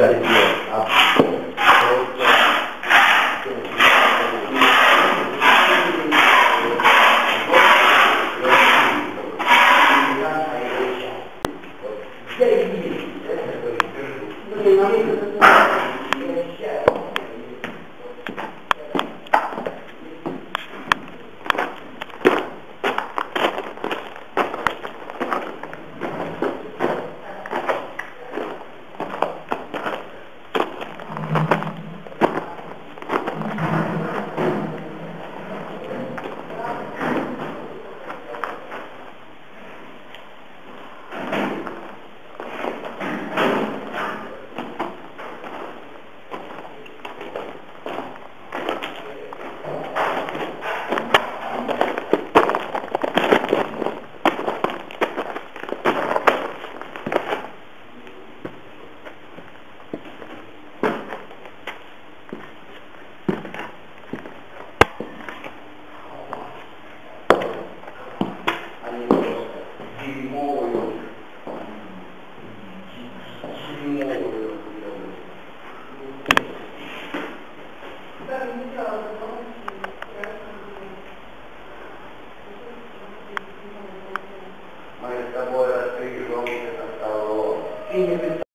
左手をアップ。Thank you. si muove, si muove. Ma è stato ora scritto che è stato